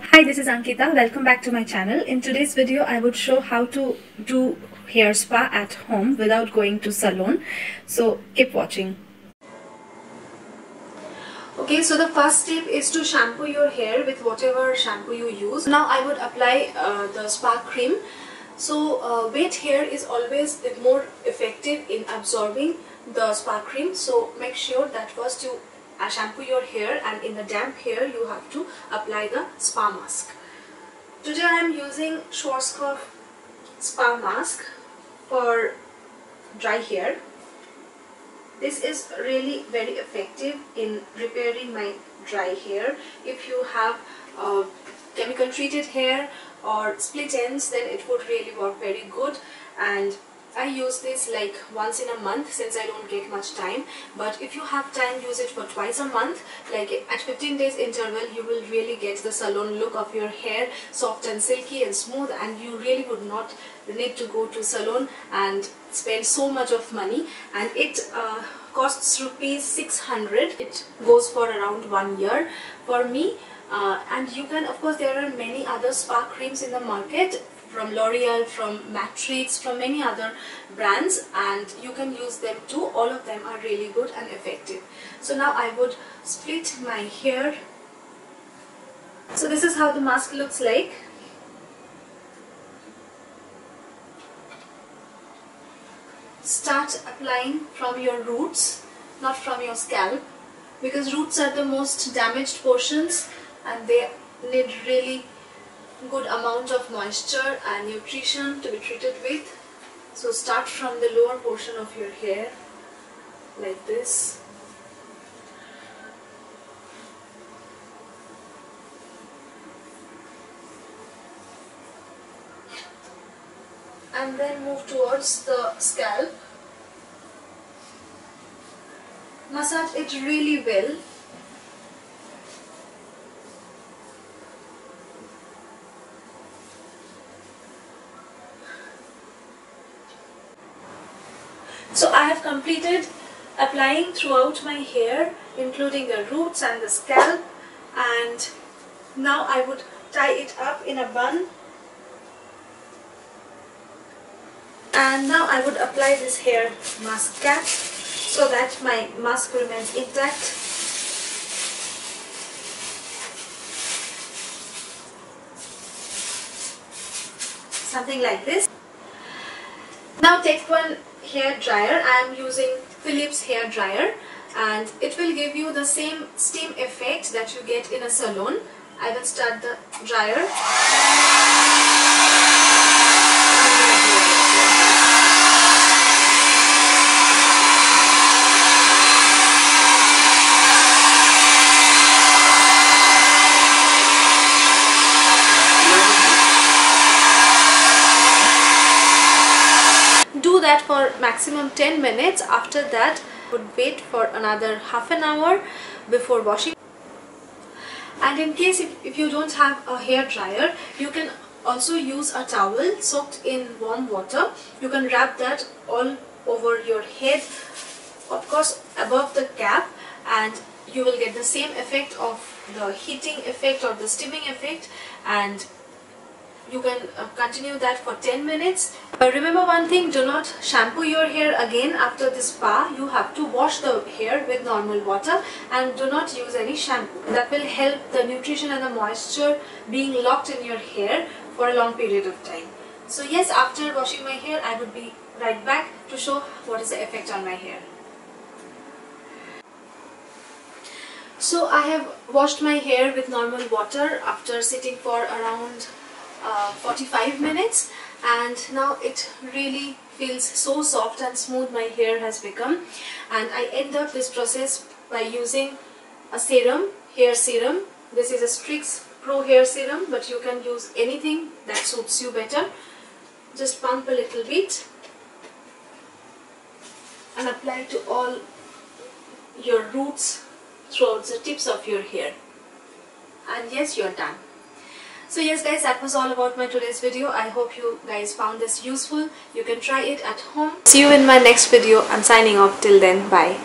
Hi, this is Ankita. Welcome back to my channel. In today's video, I would show how to do hair spa at home without going to salon. So keep watching. Okay, so the first step is to shampoo your hair with whatever shampoo you use. Now I would apply uh, the spa cream. So uh, wet hair is always more effective in absorbing the spa cream. So make sure that first you uh, shampoo your hair and in the damp hair you have to apply the spa mask. Today I am using Schwarzkopf spa mask for dry hair. This is really very effective in repairing my dry hair. If you have uh, chemical treated hair or split ends then it would really work very good and I use this like once in a month since I don't get much time. But if you have time use it for twice a month. Like at 15 days interval you will really get the salon look of your hair soft and silky and smooth and you really would not need to go to salon and spend so much of money. And it uh, costs rupees 600 it goes for around one year for me. Uh, and you can of course there are many other spa creams in the market from L'Oreal, from Matrix, from many other brands and you can use them too. All of them are really good and effective. So now I would split my hair. So this is how the mask looks like. Start applying from your roots, not from your scalp because roots are the most damaged portions and they need really good amount of moisture and nutrition to be treated with. So start from the lower portion of your hair like this. And then move towards the scalp. Massage it really well So I have completed applying throughout my hair including the roots and the scalp and now I would tie it up in a bun. And now I would apply this hair mask cap so that my mask remains intact. Something like this. Now take one hair dryer. I am using Philips hair dryer and it will give you the same steam effect that you get in a salon. I will start the dryer. That for maximum 10 minutes. After that would wait for another half an hour before washing. And in case if, if you don't have a hair dryer you can also use a towel soaked in warm water. You can wrap that all over your head of course above the cap and you will get the same effect of the heating effect or the steaming effect and you can uh, continue that for 10 minutes. But remember one thing, do not shampoo your hair again after the spa. You have to wash the hair with normal water and do not use any shampoo. That will help the nutrition and the moisture being locked in your hair for a long period of time. So yes, after washing my hair, I would be right back to show what is the effect on my hair. So I have washed my hair with normal water after sitting for around uh, 45 minutes and now it really feels so soft and smooth my hair has become and I end up this process by using a serum, hair serum. This is a Streax Pro hair serum but you can use anything that suits you better. Just pump a little bit and apply to all your roots throughout the tips of your hair. And yes, you're done. So yes guys, that was all about my today's video. I hope you guys found this useful. You can try it at home. See you in my next video. I'm signing off. Till then, bye.